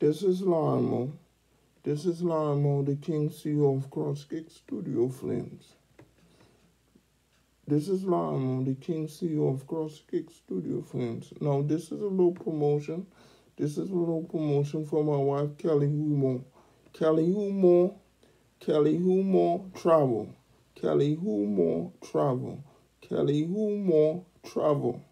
This is Lionel. This is Lionel, the King CEO of Crosskick Studio Films. This is Lionel, the King CEO of Crosskick Studio Films. Now, this is a little promotion. This is a little promotion for my wife, Kelly Hu Moore. Kelly Hu Moore, Kelly Hu Moore Travel. Kelly Hu Moore Travel. Kelly Hu Moore Travel.